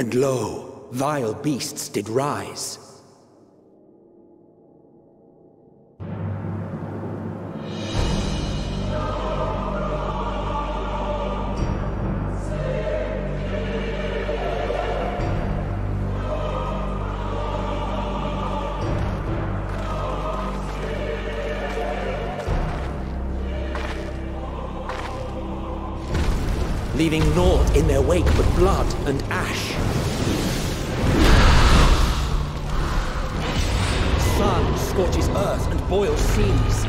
And lo, vile beasts did rise. leaving naught in their wake but blood and ash. Scorches earth and boils seas.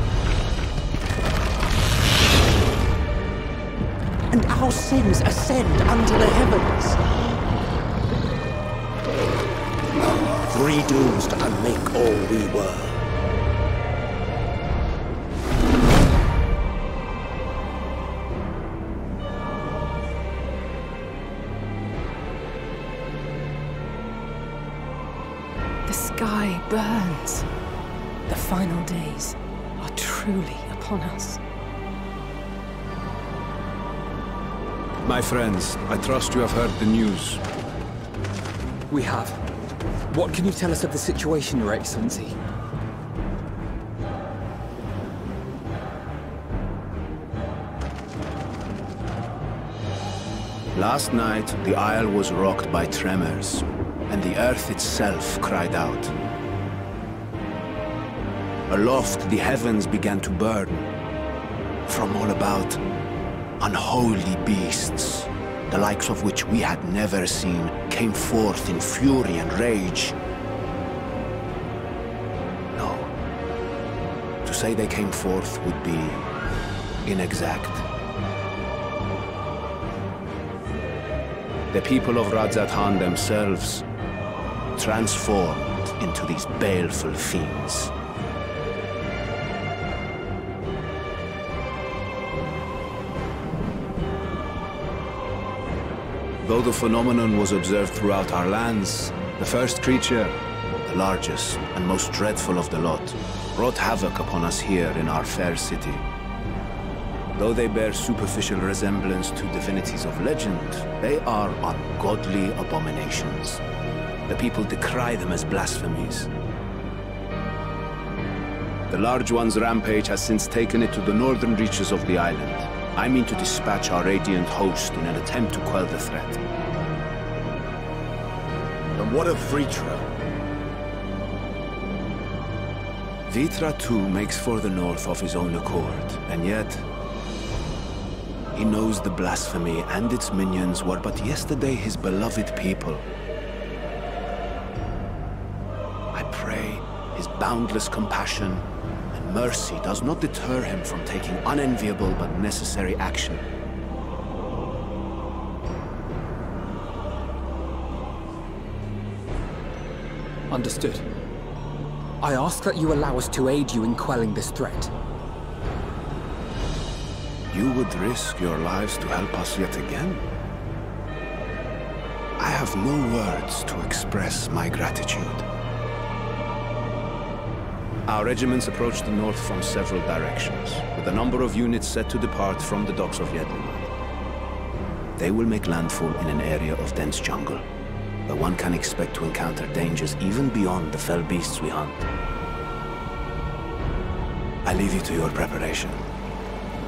And our sins ascend unto the heavens. Three dooms to unmake all we were. Upon us. My friends, I trust you have heard the news. We have. What can you tell us of the situation, Your Excellency? Last night, the Isle was rocked by tremors and the earth itself cried out. Aloft, the heavens began to burn. From all about, unholy beasts, the likes of which we had never seen, came forth in fury and rage. No. To say they came forth would be inexact. The people of Radz-at-Han themselves transformed into these baleful fiends. Though the phenomenon was observed throughout our lands, the first creature, the largest and most dreadful of the lot, wrought havoc upon us here in our fair city. Though they bear superficial resemblance to divinities of legend, they are ungodly abominations. The people decry them as blasphemies. The Large One's rampage has since taken it to the northern reaches of the island. I mean to dispatch our Radiant host in an attempt to quell the threat. And what of Vritra? Vritra too makes for the north of his own accord, and yet... He knows the blasphemy and its minions were but yesterday his beloved people. I pray his boundless compassion mercy does not deter him from taking unenviable but necessary action. Understood. I ask that you allow us to aid you in quelling this threat. You would risk your lives to help us yet again? I have no words to express my gratitude. Our regiments approach the north from several directions, with a number of units set to depart from the docks of Yedlihmad. They will make landfall in an area of dense jungle, where one can expect to encounter dangers even beyond the fell beasts we hunt. I leave you to your preparation.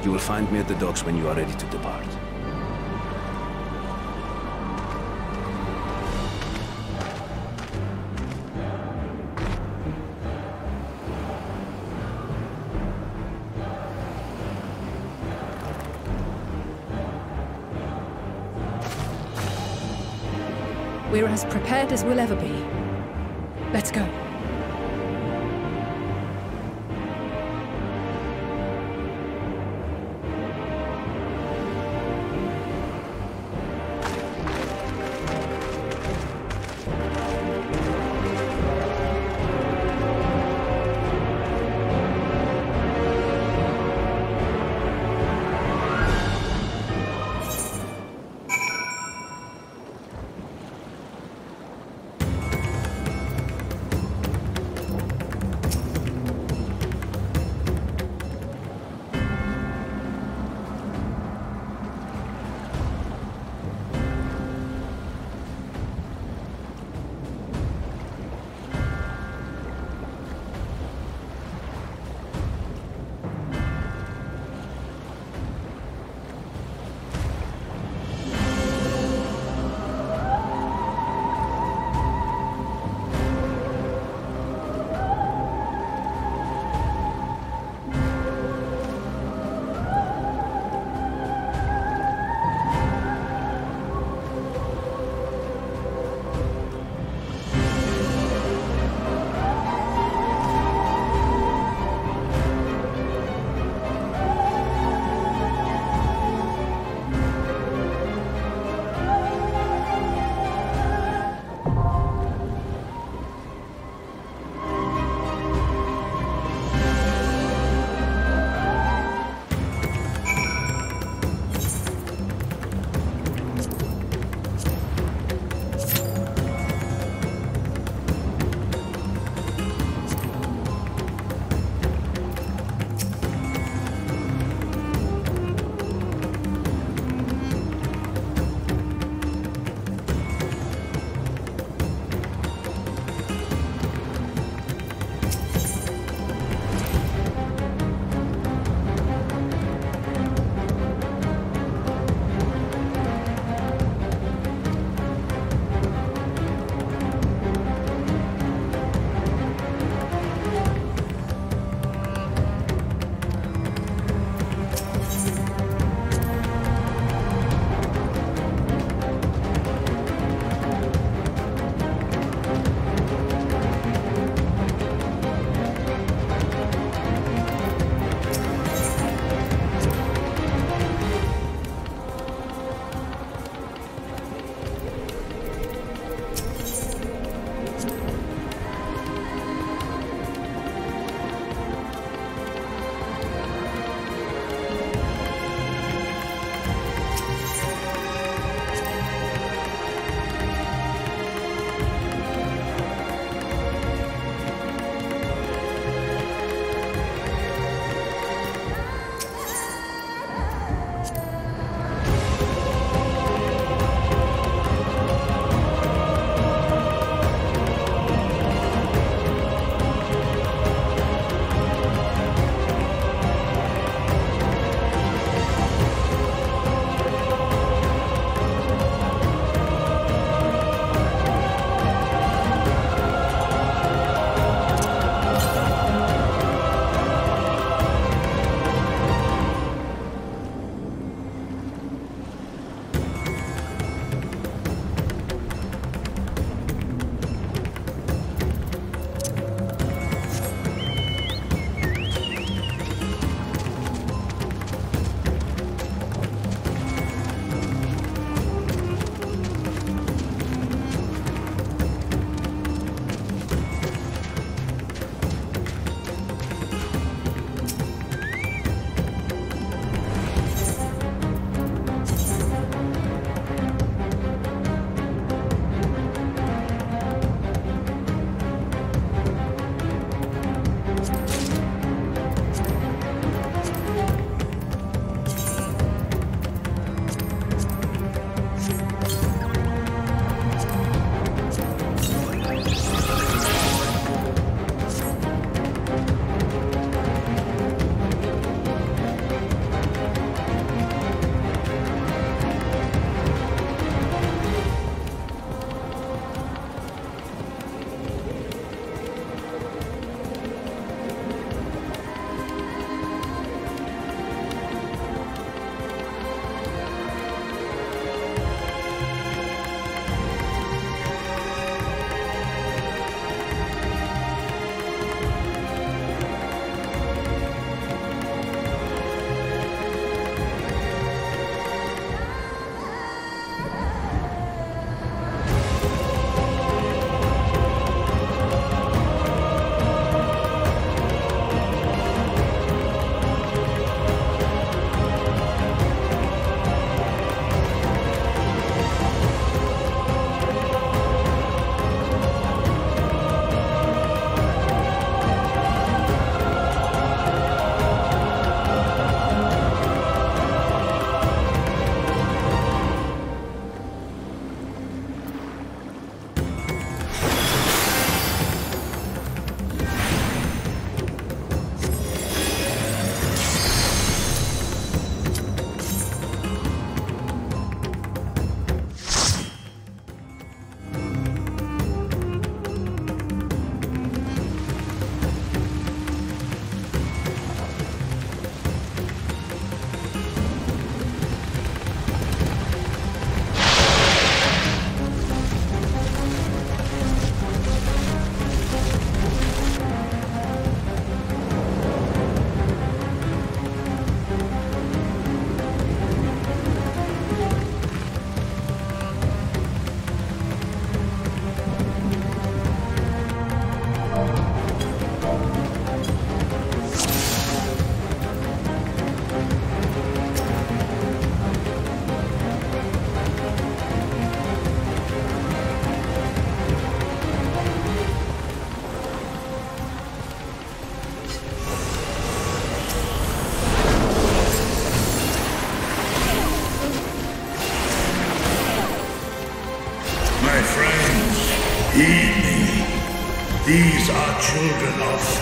You will find me at the docks when you are ready to depart. As prepared as we'll ever be. Let's go. Children of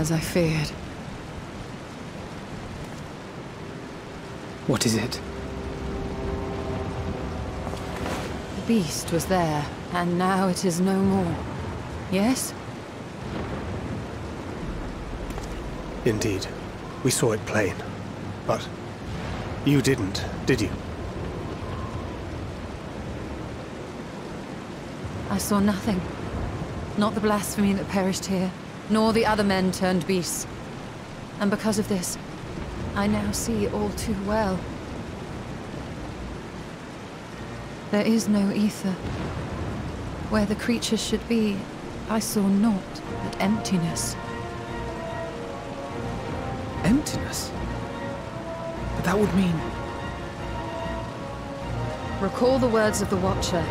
As I feared. What is it? The beast was there, and now it is no more. Yes? Indeed. We saw it plain. But you didn't, did you? I saw nothing. Not the blasphemy that perished here, nor the other men turned beasts. And because of this, I now see all too well. There is no ether. Where the creatures should be, I saw naught but emptiness. Emptiness? But that would mean... Recall the words of the Watcher.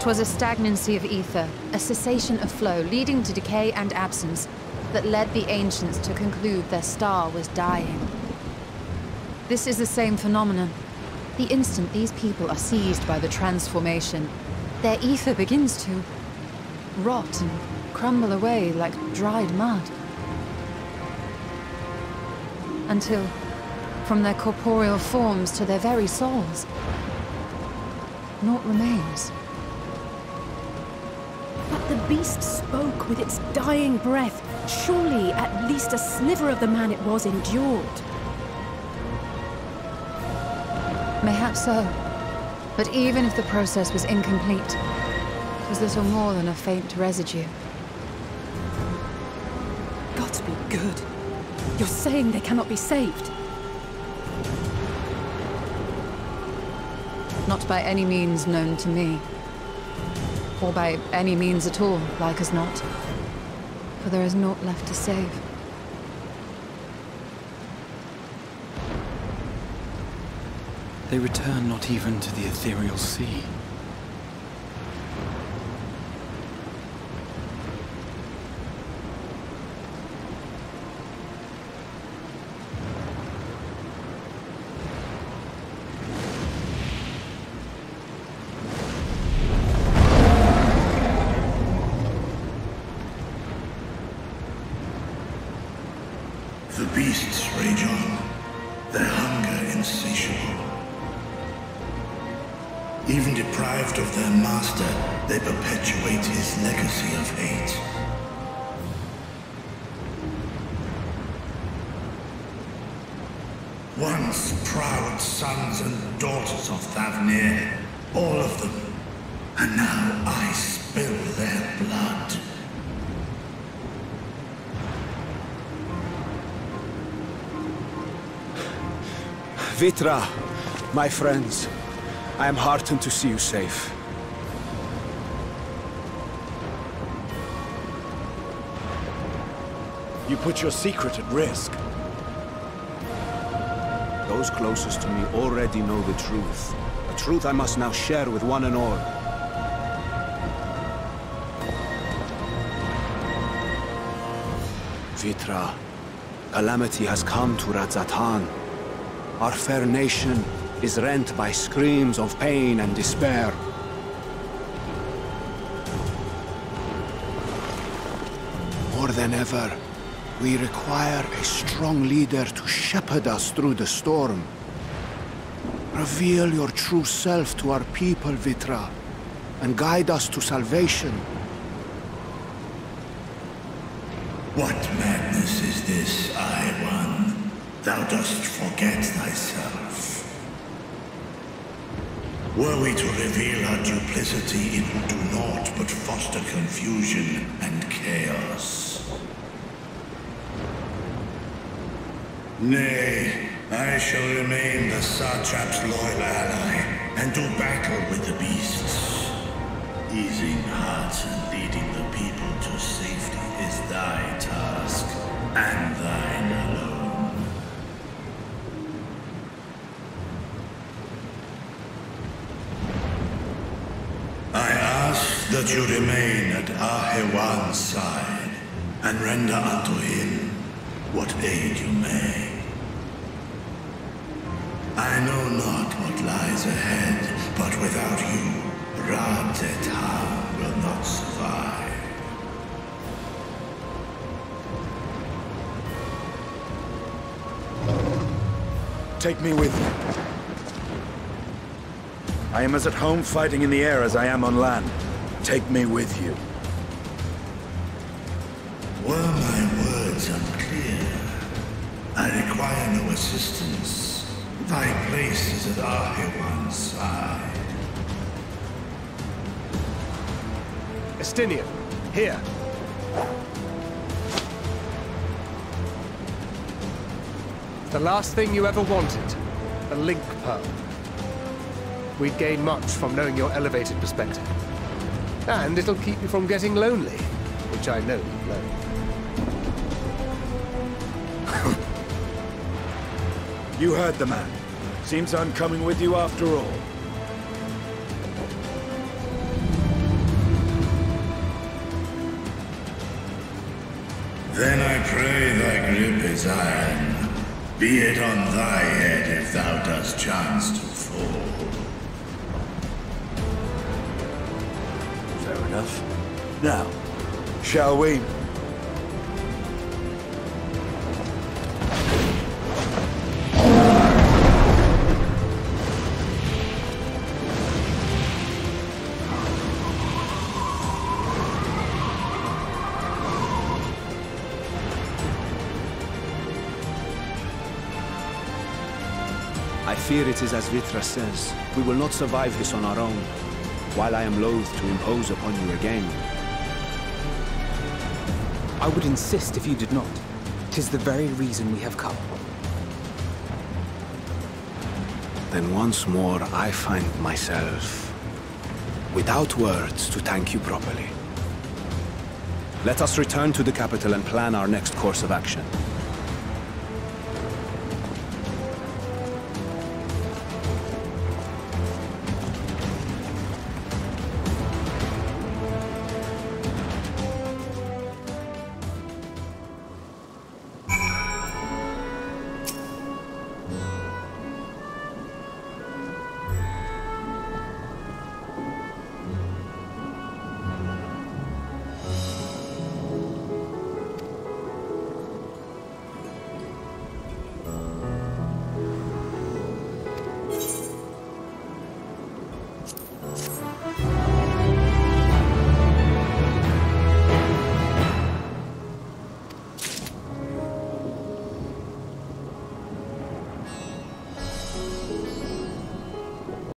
'Twas a stagnancy of ether, a cessation of flow, leading to decay and absence, that led the ancients to conclude their star was dying. This is the same phenomenon. The instant these people are seized by the transformation, their ether begins to rot and crumble away like dried mud. Until, from their corporeal forms to their very souls, naught remains. But the beast spoke with its dying breath. Surely at least a sliver of the man it was endured. Mayhap so. But even if the process was incomplete, it was little more than a faint residue. Gods be good. You're saying they cannot be saved? Not by any means known to me. Or by any means at all, like as not. For there is naught left to save. They return not even to the ethereal sea. The their hunger insatiable. Even deprived of their master, they perpetuate his legacy of hate. Once proud sons and daughters of Thavnair, all of them, and now I spill their blood. Vrtra, my friends, I am heartened to see you safe. You put your secret at risk. Those closest to me already know the truth. A truth I must now share with one and all. Vrtra, calamity has come to Radz-at-Han. Our fair nation is rent by screams of pain and despair. More than ever, we require a strong leader to shepherd us through the storm. Reveal your true self to our people, Vrtra, and guide us to salvation. What madness is this, I One? Thou dost forget thyself. Were we to reveal our duplicity, it would do naught but foster confusion and chaos. Nay, I shall remain the Satrap's loyal ally and do battle with the beasts. Easing hearts and leading the people to safety is thy task, and thine alone. that you remain at Ahewan's side and render unto him what aid you may. I know not what lies ahead, but without you, Radz-at-Han will not survive. Take me with you. I am as at home fighting in the air as I am on land. Take me with you. Were my words unclear? I require no assistance. Thy place is at Ahewan's side. Estinian, here. The last thing you ever wanted, a link pearl. We'd gain much from knowing your elevated perspective. And it'll keep you from getting lonely, which I know you know. You heard the man. Seems I'm coming with you after all. Then I pray thy grip is iron. Be it on thy head if thou dost chance to fall. Now, shall we? I fear it is as Vrtra says. We will not survive this on our own. While I am loath to impose upon you again, I would insist if you did not. Tis the very reason we have come. then once more I find myself without words to thank you properly. Let us return to the capital and plan our next course of action.